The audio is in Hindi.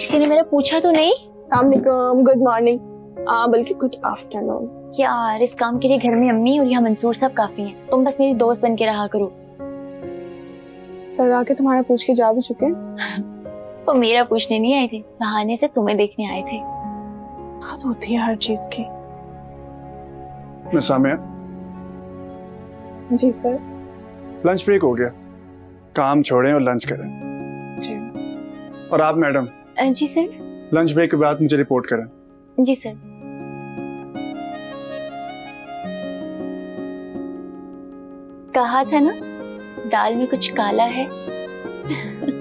किसी ने मेरा पूछा तो नहीं? गुड मॉर्निंग आ बल्कि गुड आफ्टरनून यार इस काम के लिए घर में अम्मी और यहाँ मंसूर साहब काफ़ी हैं। तुम बस मेरी दोस्त बन के रहा करो। सर आके तुम्हारा पूछ के जा भी चुके हैं। वो मेरा पूछने नहीं आए थे बहाने से तुम्हें देखने आए थे। बात होती है हर चीज़ की। मैं सामया। जी सर। लंच ब्रेक हो गया। काम छोड़ें और लंच करें। जी। और आप मैडम? जी सर। लंच ब्रेक के बाद मुझे रिपोर्ट करें। जी सर। कहा था ना दाल में कुछ काला है।